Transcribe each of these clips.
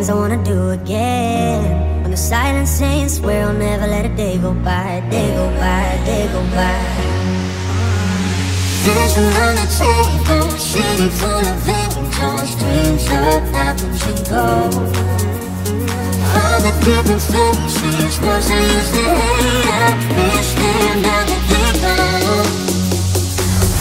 things I wanna do again. When the silence saying, swear I'll never let a day go by, day go by, day go by. Vision on the table, city full of angels, dreams of happens and gold. All the different faces, ones I used to hate, I miss them now that they're gone.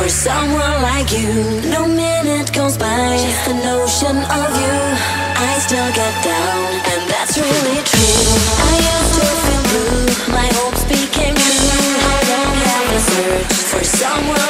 for someone like you. No minute goes by, just the notion of you. I still get down, and that's really true. I used to feel blue, my hopes became blue. I don't have a search for someone.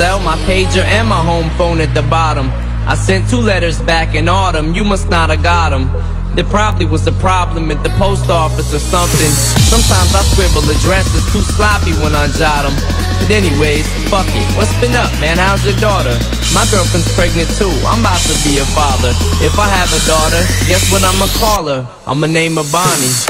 Cell, my pager, and my home phone at the bottom. I sent two letters back in autumn, you must not have got them. There probably was a problem at the post office or something. Sometimes I scribble addresses too sloppy when I jot them. But anyways, fuck it. What's been up, man? How's your daughter? My girlfriend's pregnant too. I'm about to be a father. If I have a daughter, guess what I'ma call her? I'ma name her Bonnie.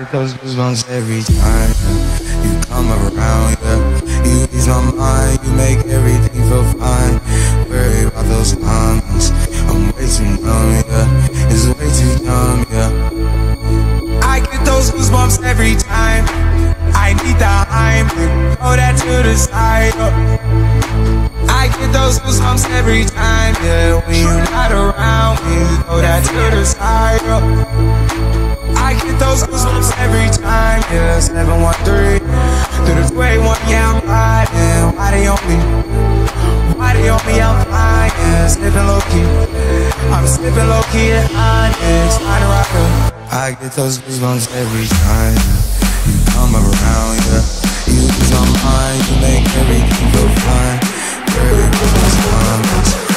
Get those goosebumps every time you come around, yeah. You ease my mind, you make everything feel fine. Worry about those comments, I'm way too numb, yeah. It's way too dumb, yeah. I get those goosebumps every time. I need the Heimlich, throw that to the side. I get those goosebumps every time, yeah. When you're not around me, throw that to the side. I get those goosebumps every time, yeah, 713 Through the 281, yeah, I'm riding. Why they on me? Why they on me? I'm flying, slipping low-key. I'm slipping low-key at Onyx, find a rocker. I get those goosebumps every time You come around, yeah. You lose my mind, you make everything go fine. Very good, those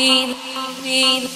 Mm, me, me,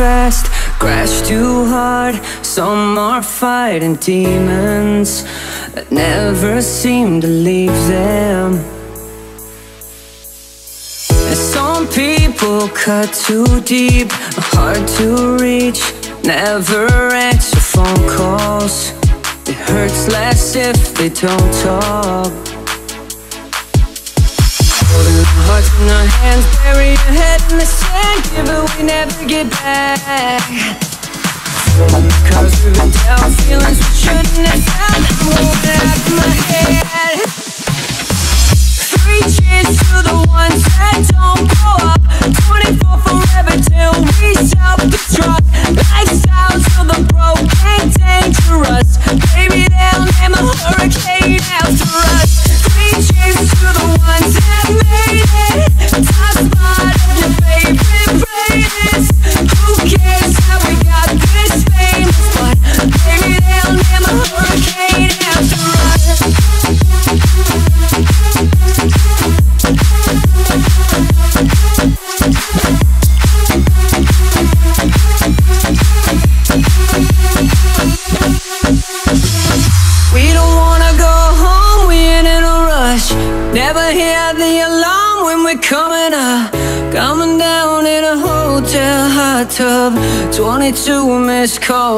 fast, crash too hard. Some are fighting demons that never seem to leave them. And some people cut too deep, hard to reach, never answer phone calls. It hurts less if they don't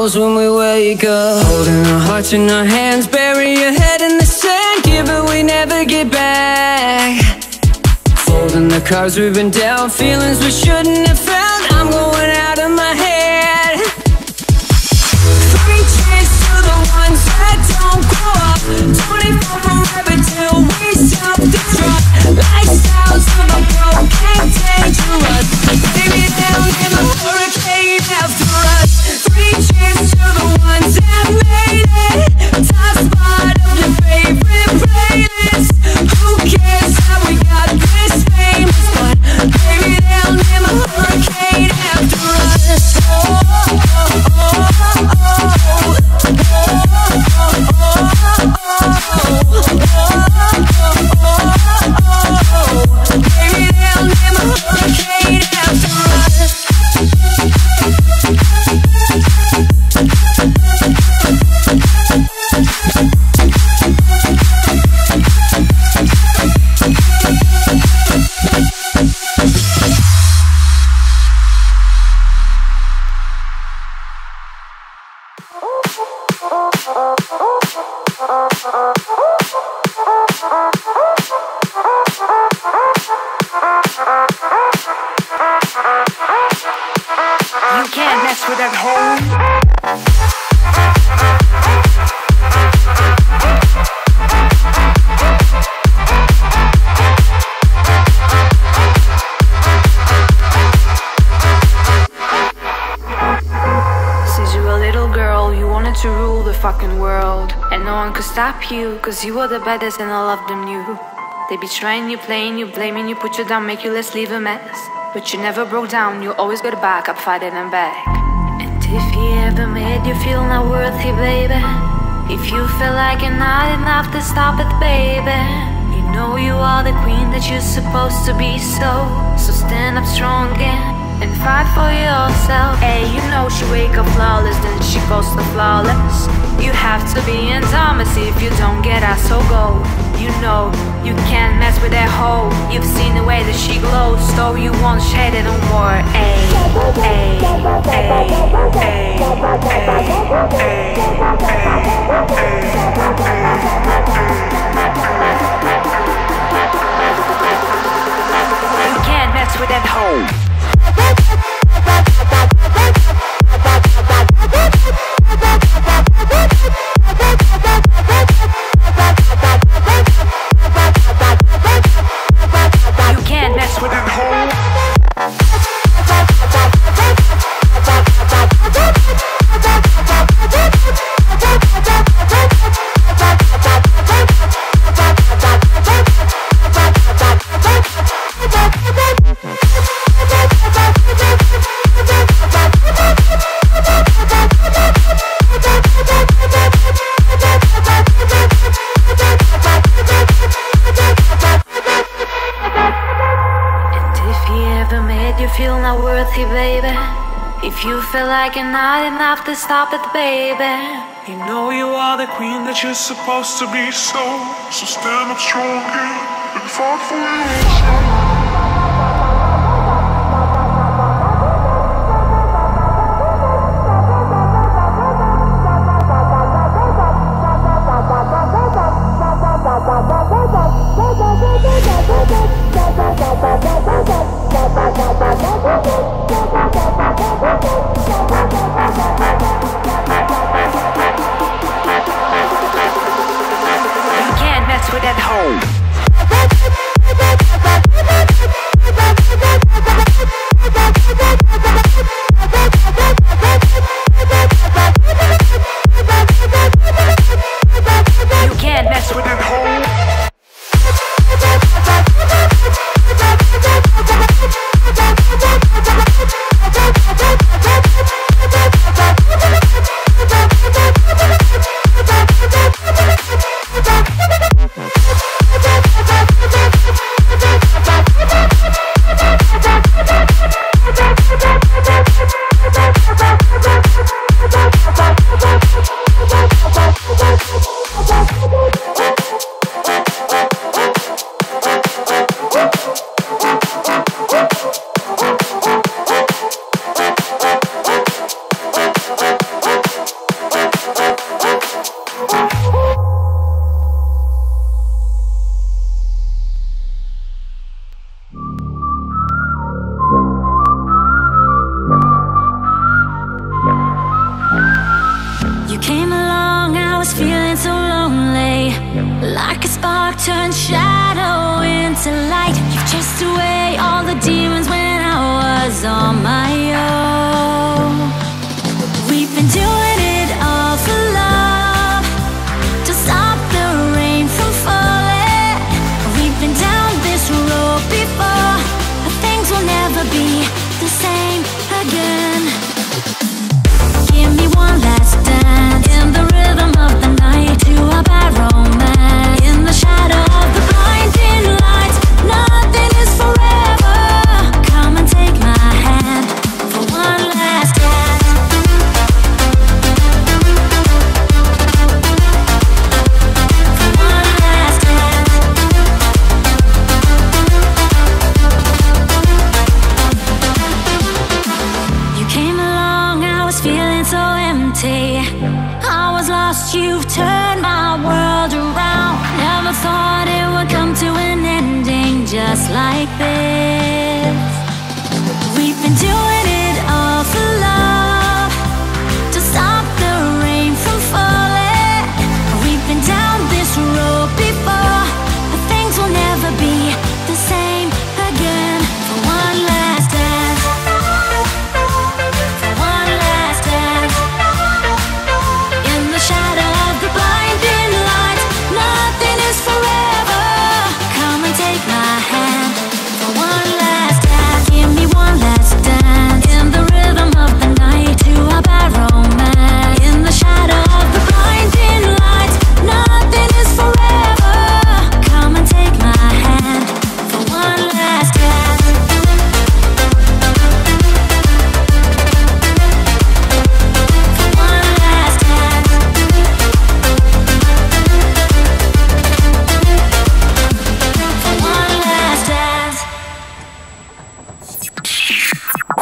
calls when we wake up. Holding our hearts in our hands, bury your head in the sand. Give it, we never get back. Folding the cards we've been dealt, feelings we shouldn't have felt. I'm going out of my head. Three cheers to the ones that don't grow up. 24 forever till we self-destruct. Lifestyles of a broken, dangerous. Baby, they'll you were the baddest and all of them knew. They be trying you, playing you, blaming you, put you down, make you let's leave a mess. But you never broke down, you always got back up, fighting them back. And if he ever made you feel not worthy, baby. If you feel like you're not enough, then stop it, baby. You know you are the queen that you're supposed to be, so so stand up strong and and fight for yourself. Hey, you know she wake up flawless, then she goes to flawless. You have to be in Thomasy if you don't get her, so go. You know you can't mess with that hoe. You've seen the way that she glows, so you won't shed it no more. Ay, ay, ay, ay, ay, You can't mess with that hoe. Not enough to stop it, baby. You know you are the queen that you're supposed to be, so so stand up strong and fight for you.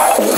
Thank you.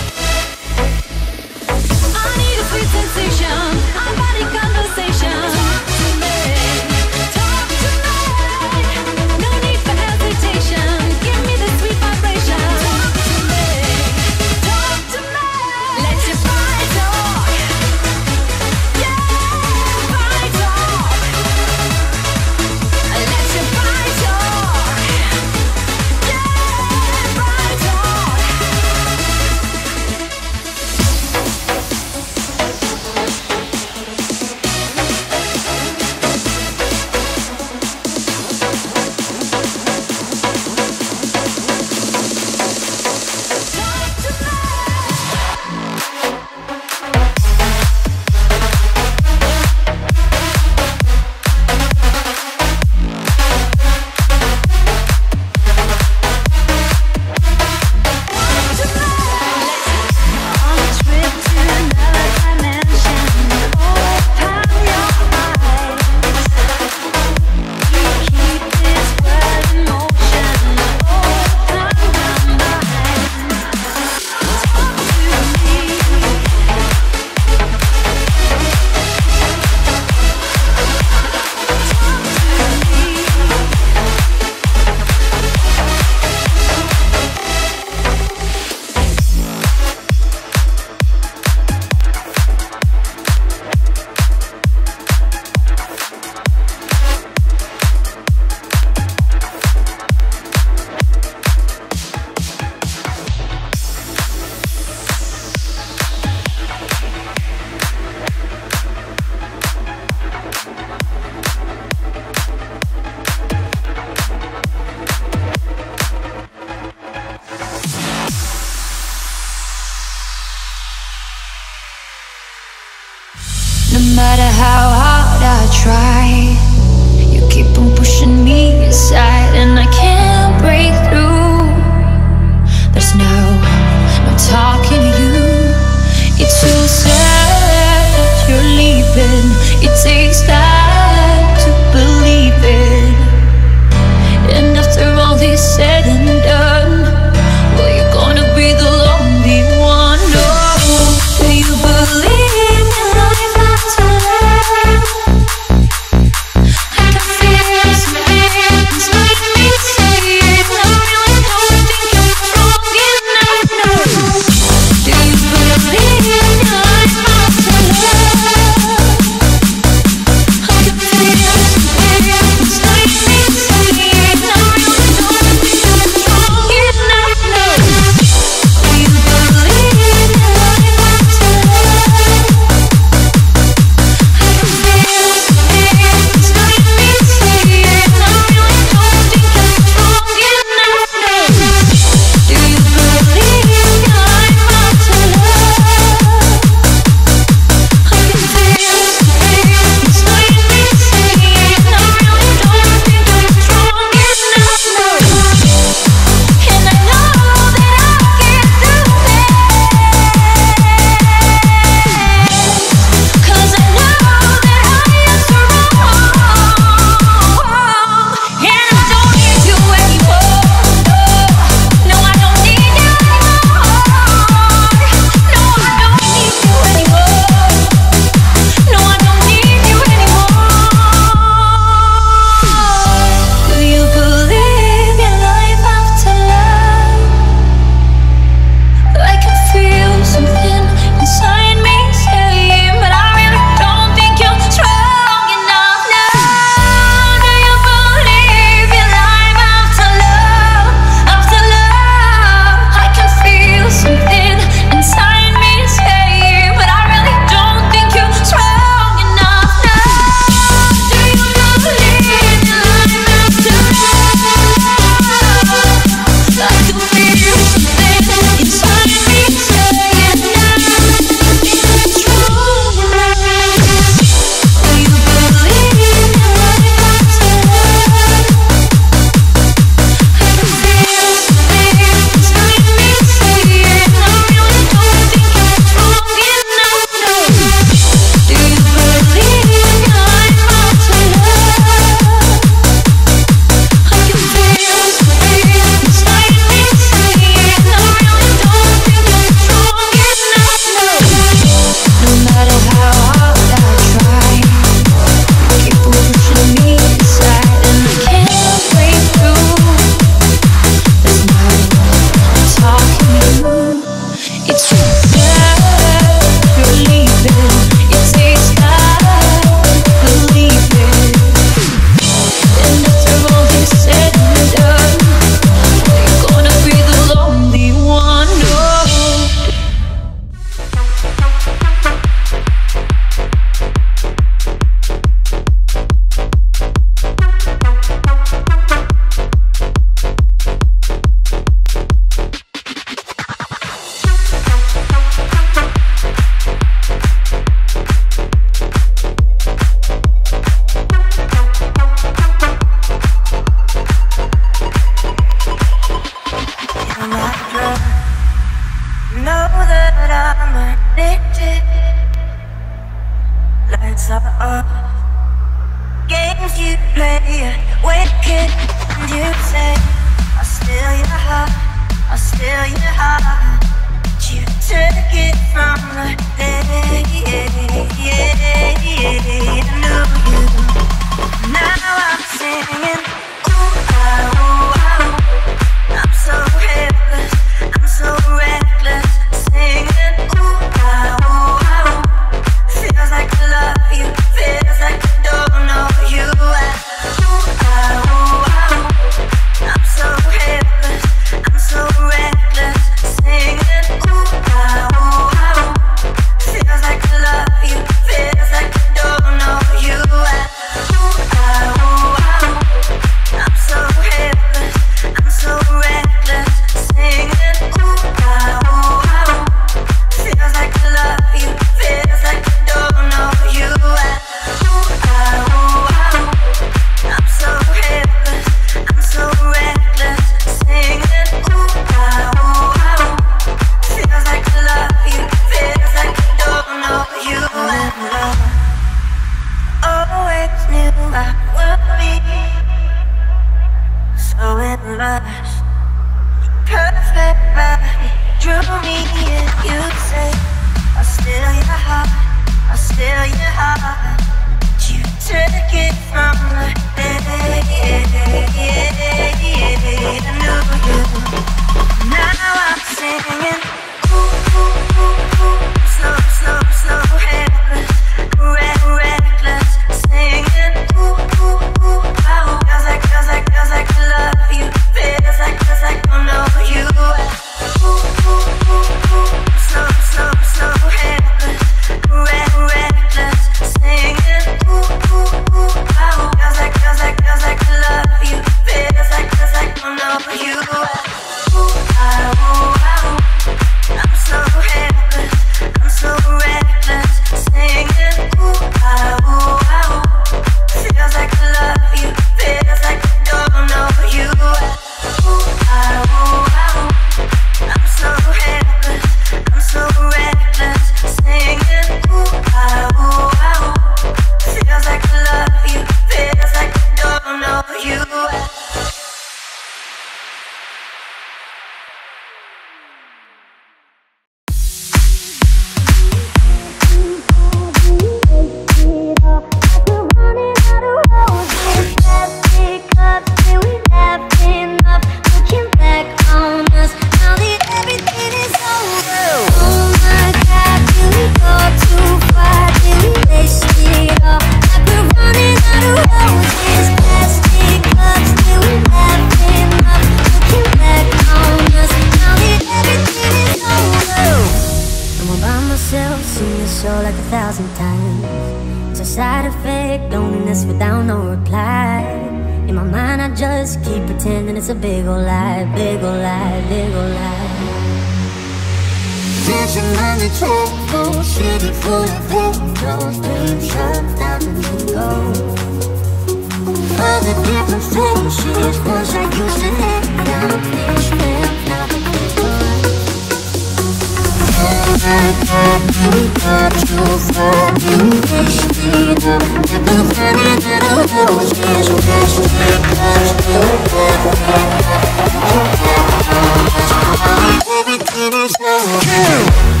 Everything is.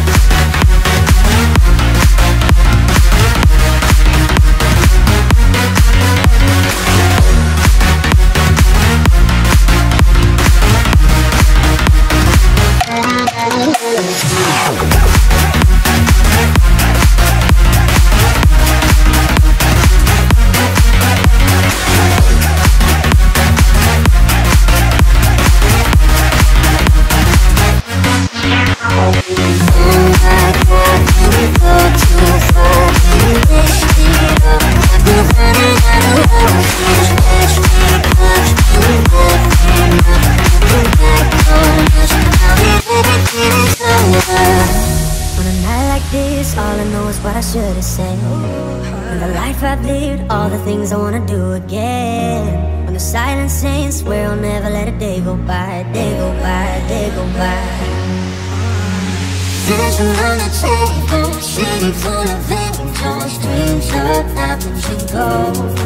Doesn't its over City full of inventories Dreams of opportunity gold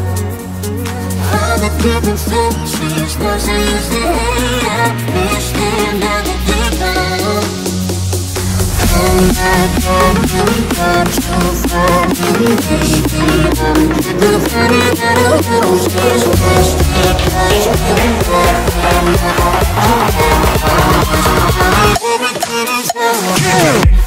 All the different faces Those I used to hate I wish them all the people Oh my God, really got so far Really tasty The funny little girls Just wish that I was really back I'm not, I'm not, I'm Thank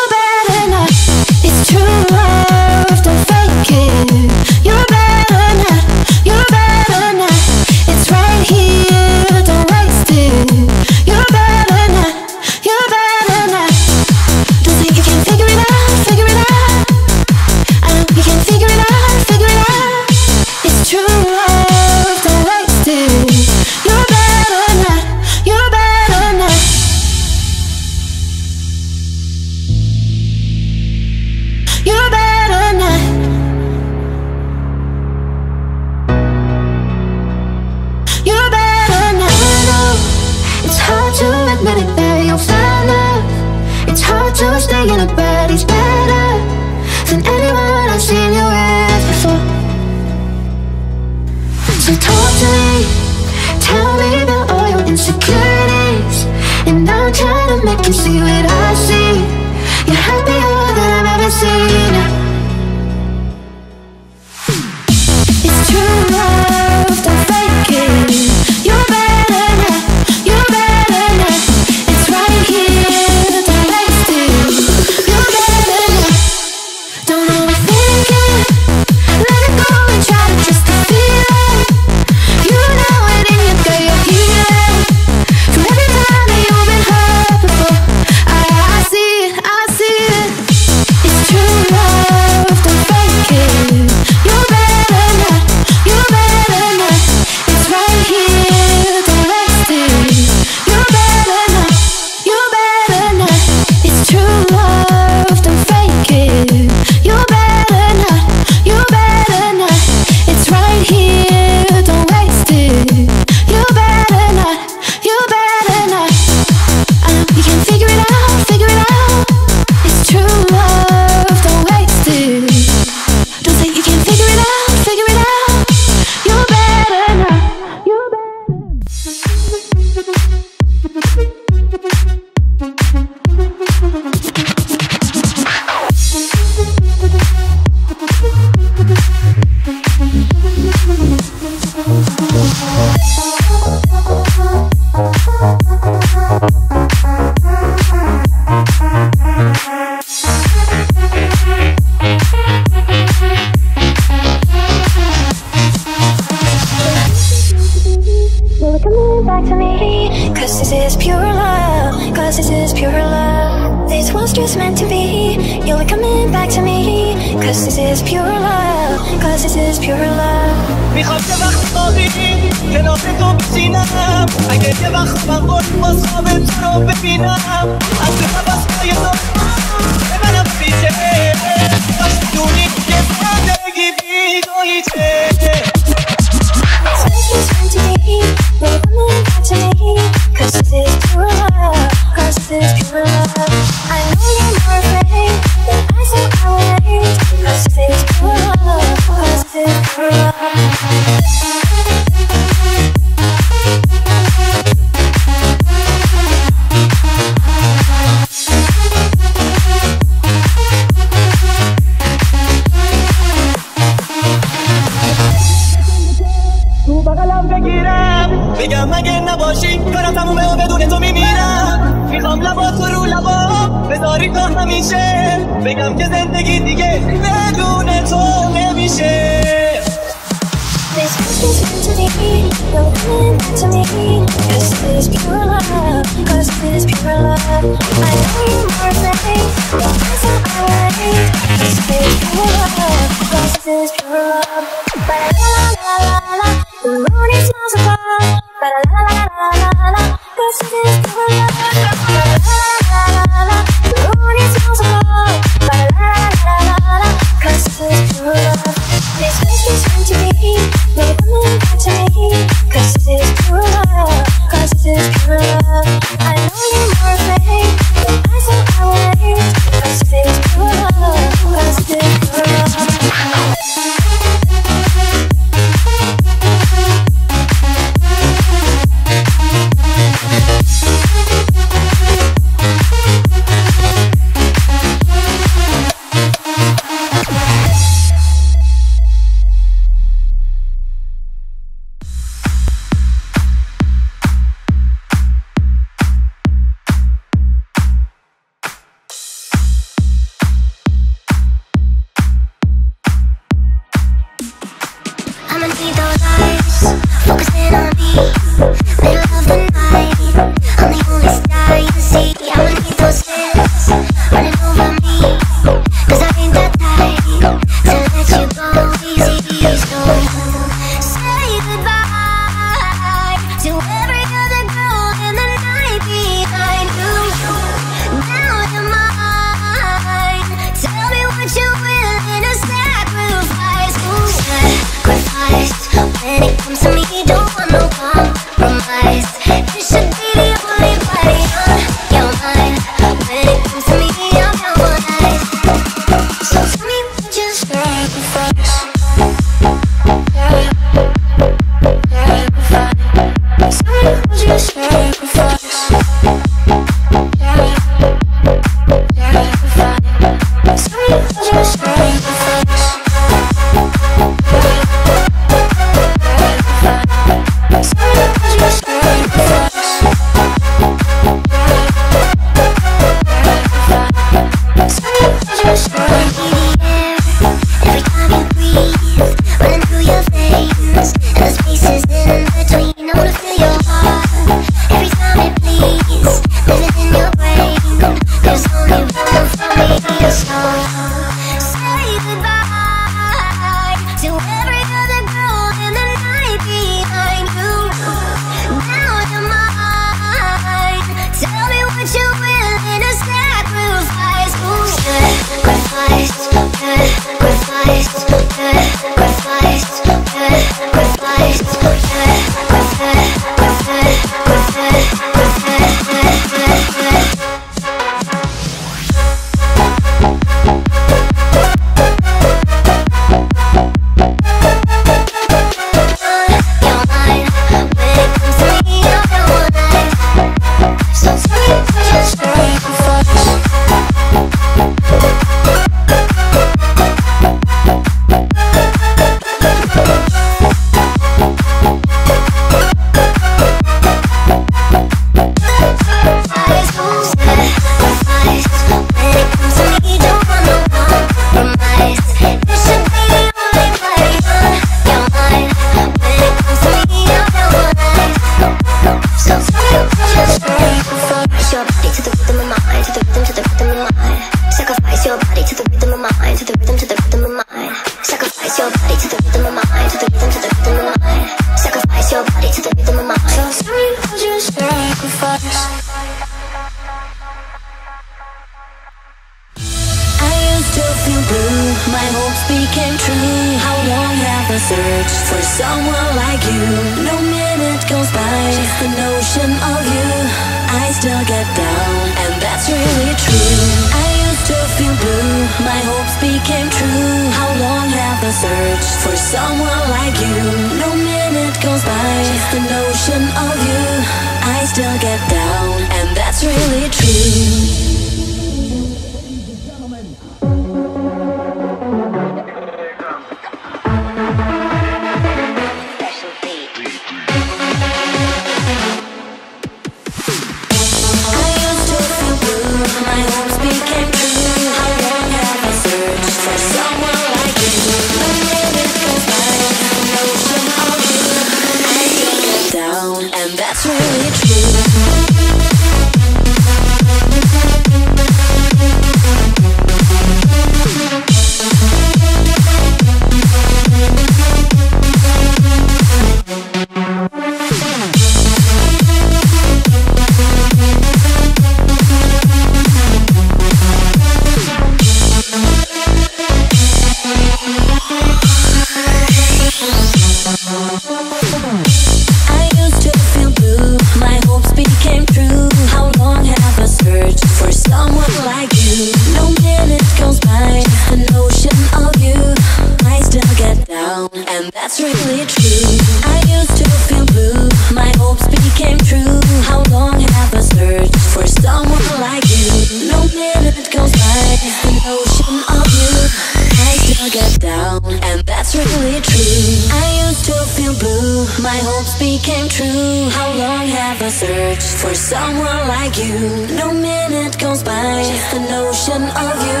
came true. How long have I searched for someone like you? No minute goes by, just the notion of you.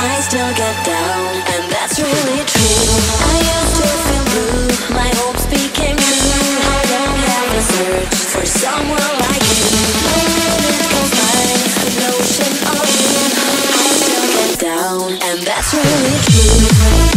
I still get down, and that's really true. I used to feel blue, my hopes became true. How long have I searched for someone like you? No minute goes by, the notion of you. I still get down, and that's really true.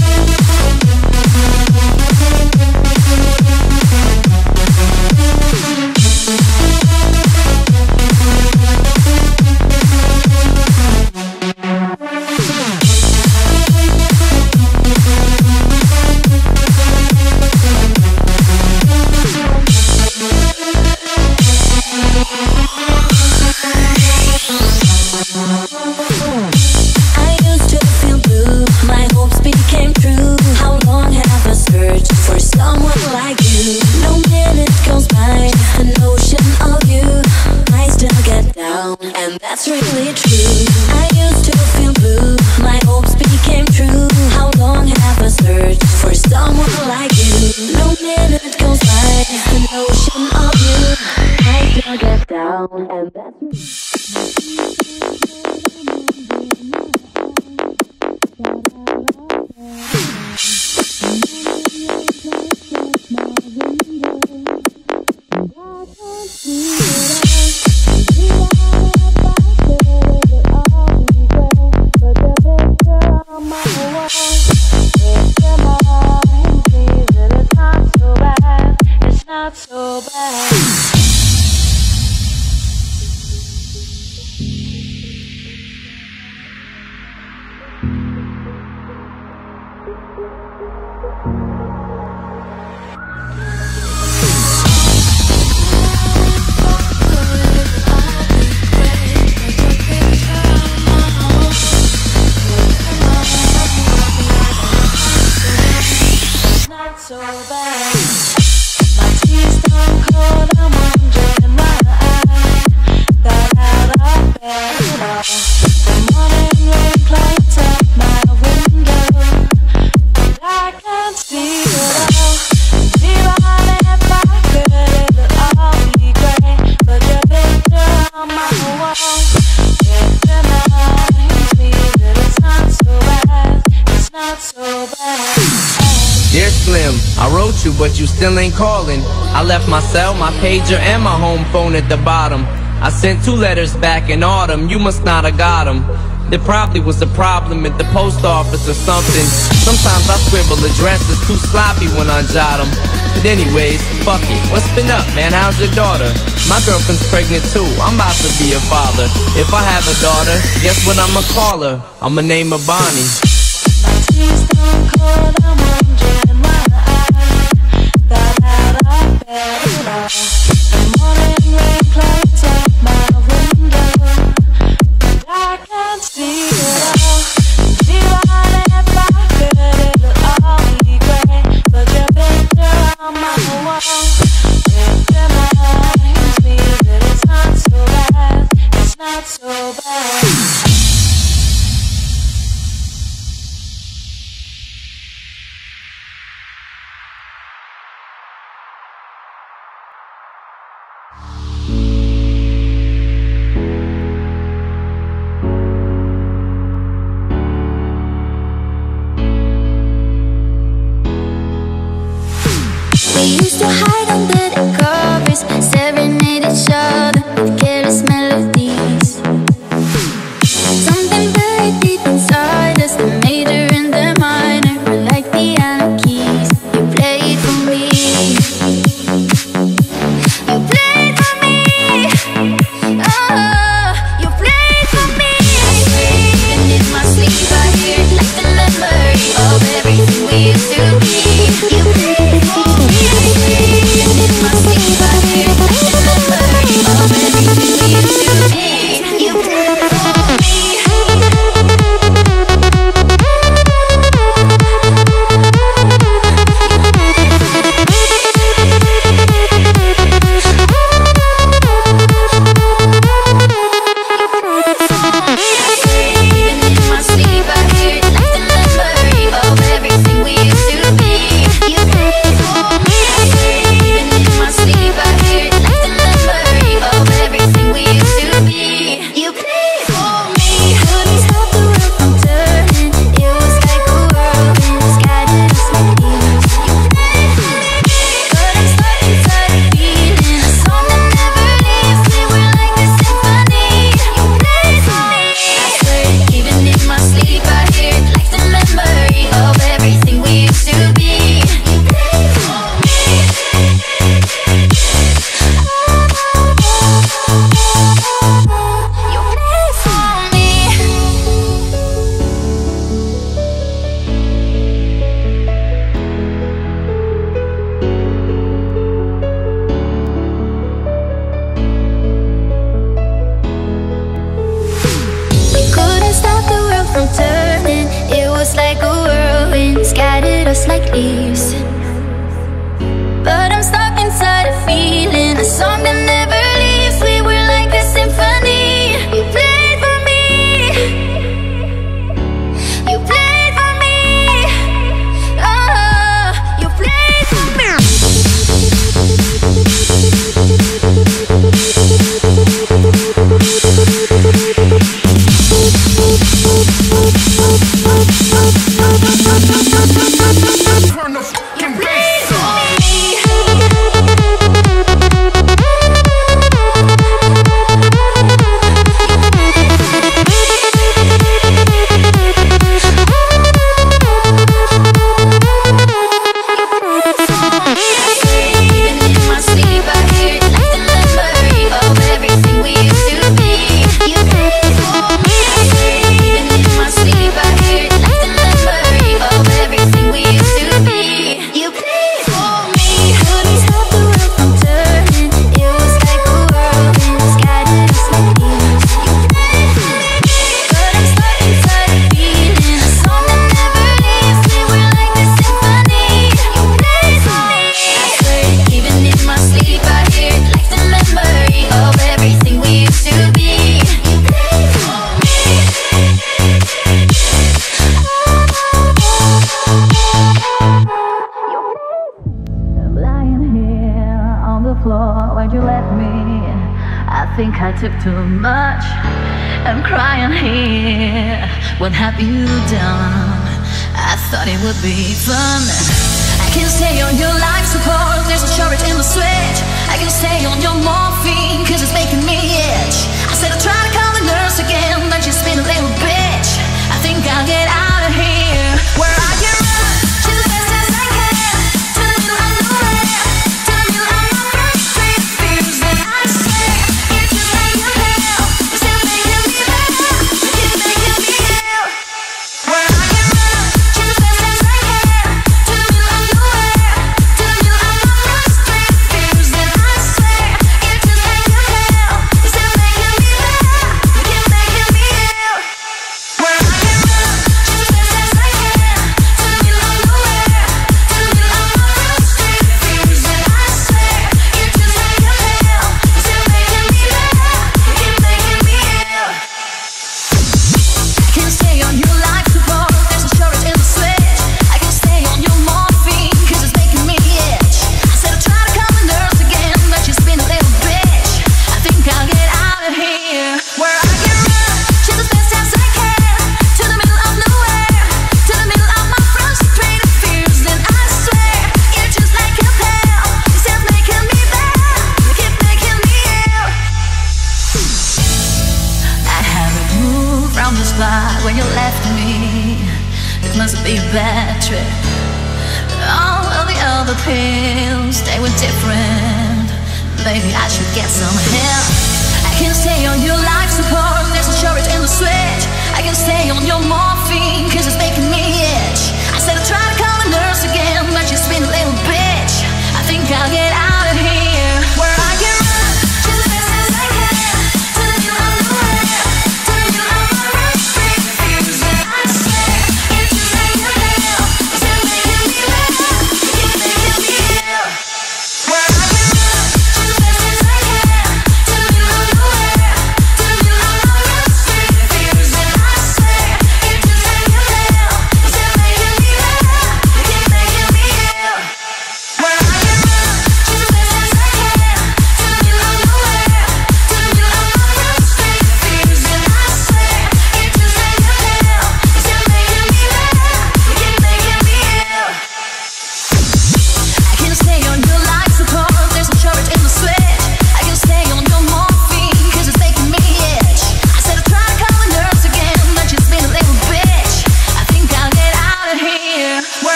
still ain't calling. I left my cell, my pager, and my home phone at the bottom. I sent two letters back in autumn, you must not have got them. There probably was a problem at the post office or something. Sometimes I scribble addresses too sloppy when I jot them. But anyways, fuck it. What's been up, man? How's your daughter? My girlfriend's pregnant too. I'm about to be a father. If I have a daughter, guess what I'ma call her? I'ma name her Bonnie.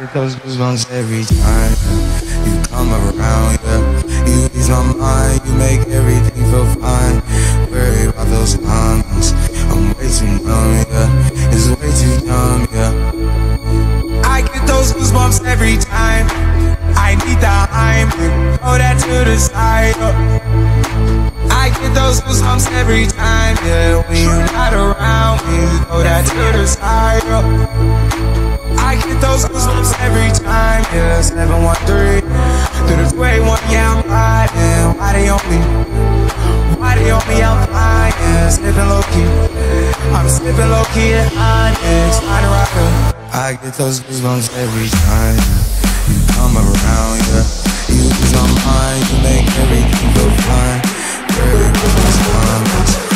Get those goosebumps every time you come around, yeah. You ease my mind, you make everything feel fine. Worry about those comments, I'm way too numb, yeah. It's way too dumb, yeah. I get those goosebumps every time. I need the Heimlich, throw that to the side. yeah. I get those goosebumps every time, yeah. When you're not around me, throw that to the side. yeah. Get those goosebumps every time, yeah. 713 through the 281, yeah, I'm riding. Why they on me? Why they on me? I'm flying, yeah. Slipping low key. I'm slipping low key at Onyx, find a rocker. I get those goosebumps every time you come around, yeah. You lose my mind, you make everything feel fine. Worry about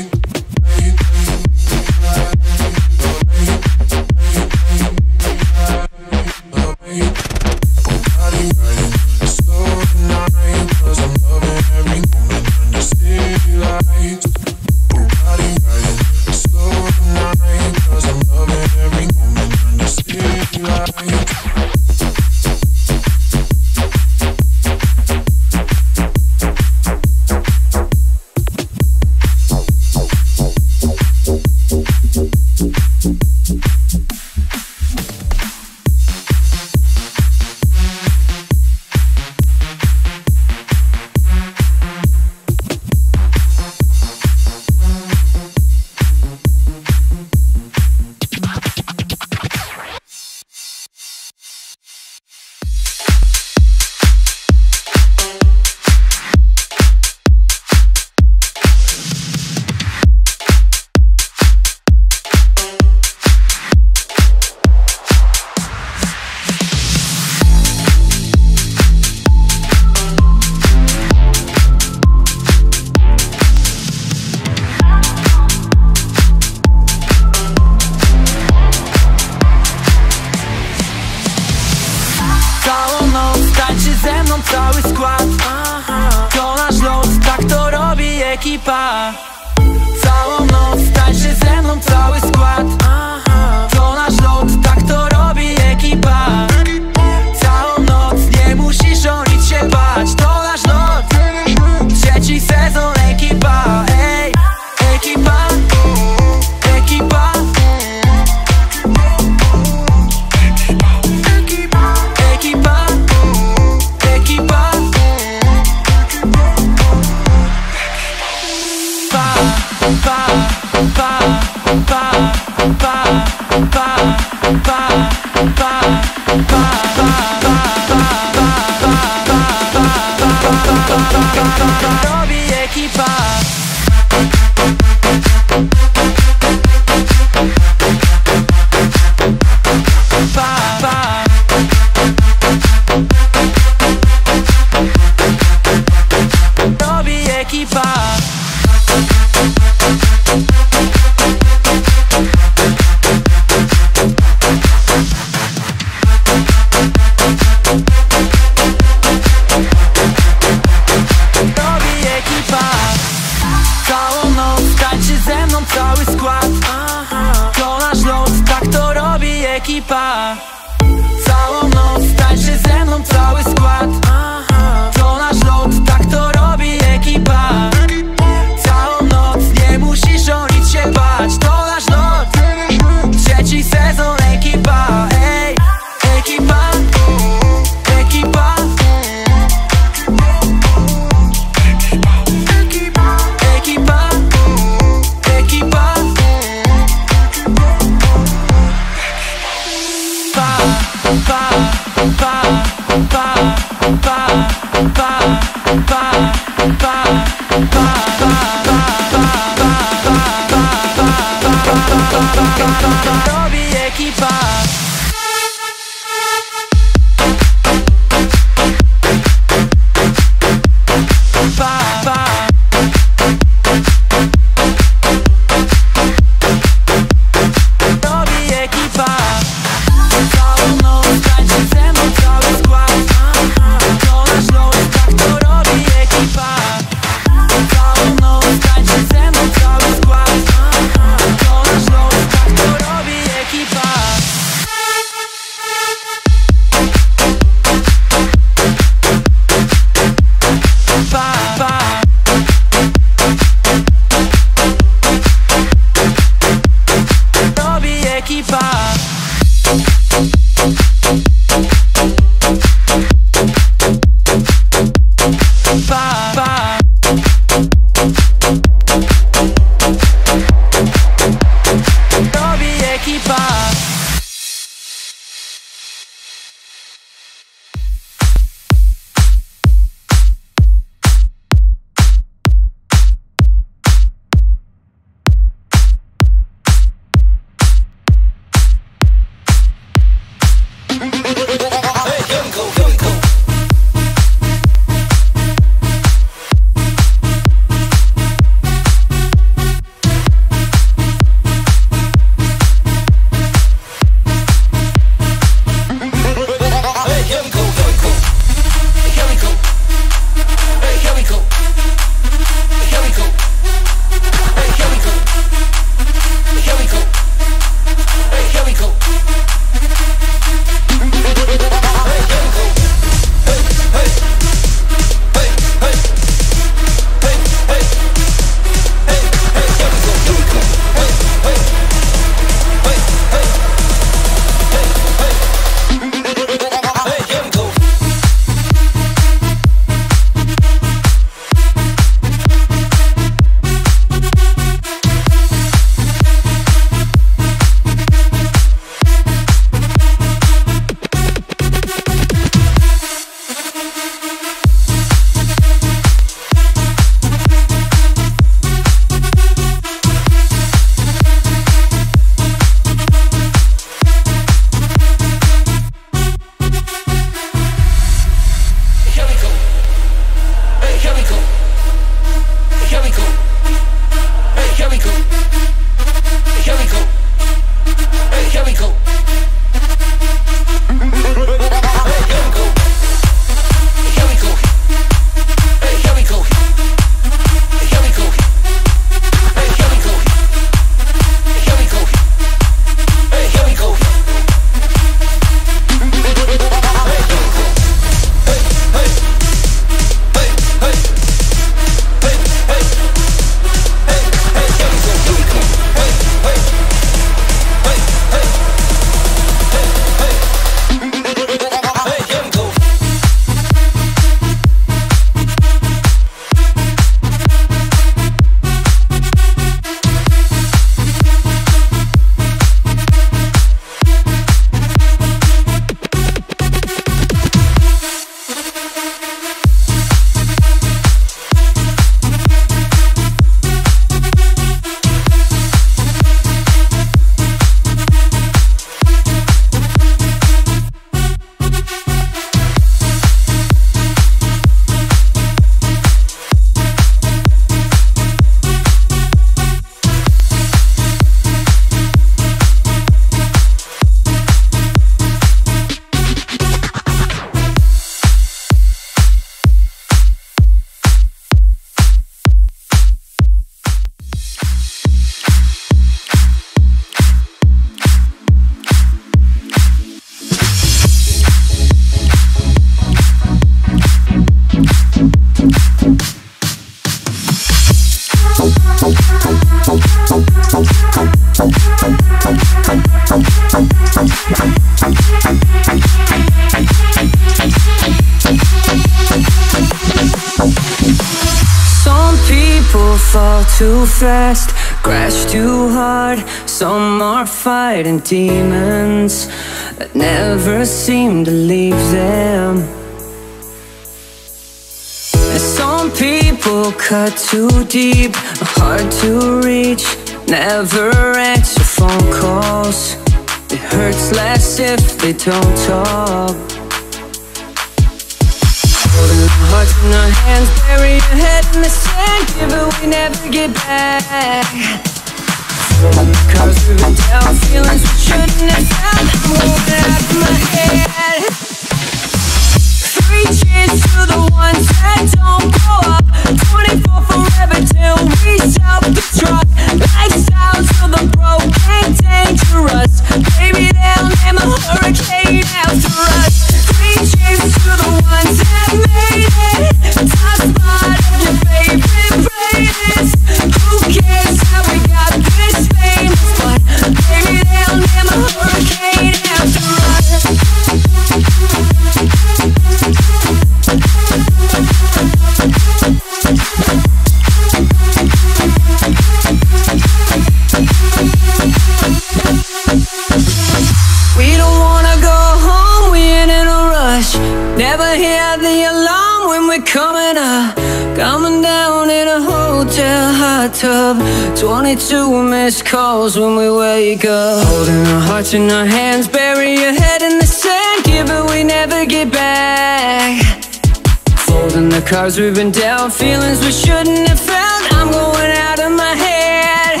Cards we've been dealt, feelings we shouldn't have felt. I'm going out of my head.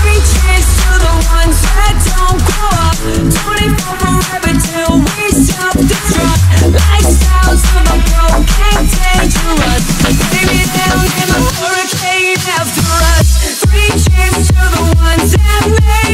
Three cheers to the ones that don't grow up. 24 forever till we self-destruct. Lifestyles for the broke and dangerous. Baby, they'll name a hurricane after us. Three cheers to the ones that made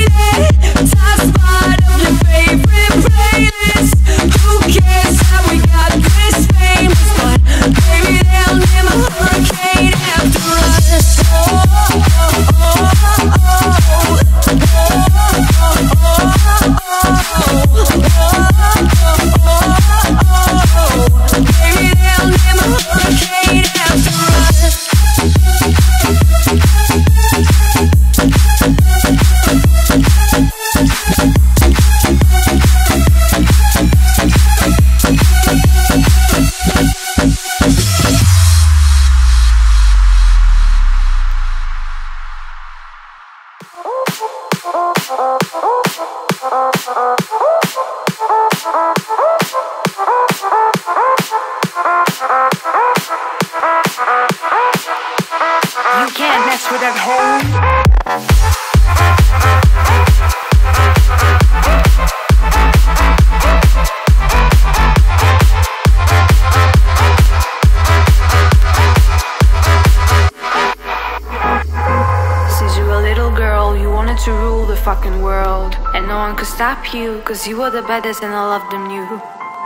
you, cause you were the baddest and all of them knew.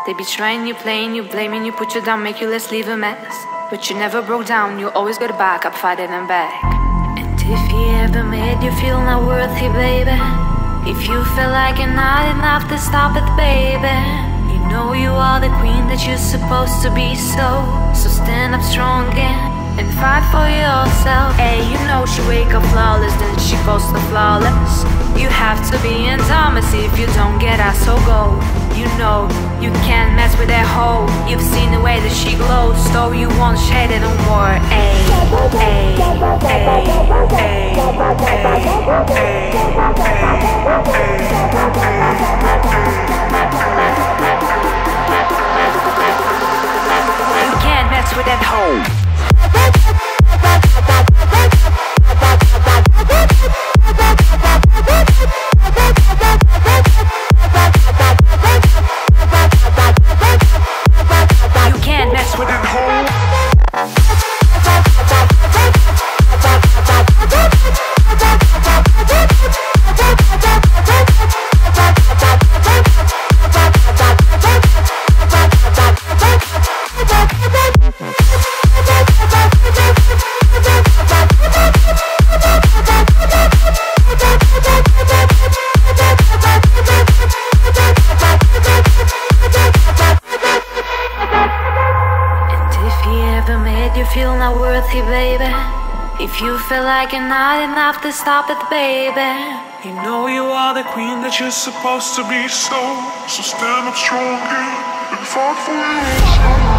They betraying you, playing you, blaming you, put you down, make you let's leave a mess. But you never broke down, you always got back up, fighting them back. And if he ever made you feel not worthy, baby. If you feel like you're not enough to stop it, baby. You know you are the queen that you're supposed to be, so so stand up strong and and fight for yourself. Hey, you know she wake up flawless, then she goes to flawless. You have to be in Thomasy if you don't get her, so go. You know you can't mess with that hoe. You've seen the way that she glows, so you won't shed it no more. Ay, ay, ay, You can't mess with that hoe. have to stop it, baby. You know you are the queen that you're supposed to be, so so stand up strong and fight for you.